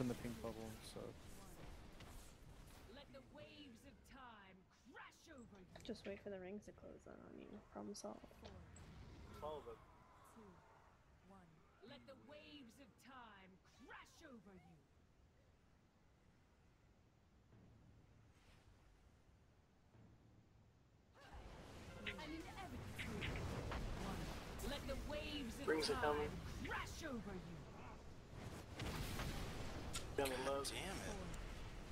in the pink bubble, so Let the waves of time crash over you. Just wait for the rings to close then on you. Problem solved. Follow them. Two, one. Let the waves of time crash over you. An inevitable. One. Let the waves of Rings are time coming. crash over you. Down the low. Damn it.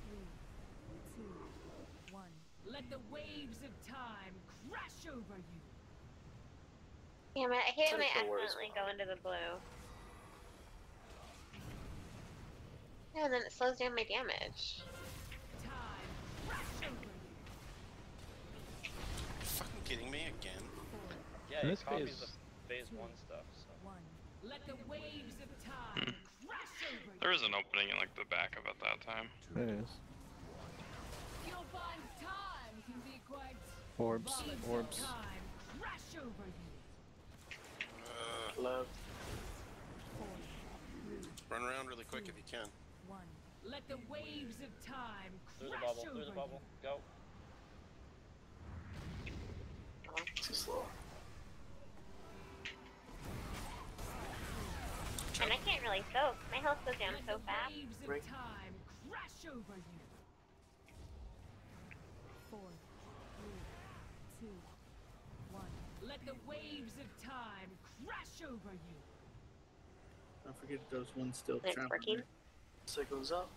Three, two, one. Let the waves of time crash over you. Damn it, I hate when I Take the worst accidentally go into the blue. Yeah, then it slows down my damage. Time crash over you. You fucking kidding me again? Yeah, In it this copies phase- the phase one stuff. So. One. Let the waves of time hmm. crash over you. There is an opening in like the back of it that time. it is. You'll find time can be quite Orbs, orbs. time crash over you. Uh, Love. Run around really quick if you can. one. Let the waves of time Through the crash bubble. over Through the bubble. Go. And I can't really soak. My health goes down so fast. waves Right. time crash over you. Four, three, two, one. Let the waves of time crash over you. Don't forget those ones still It's trapped. working. there. So it goes up.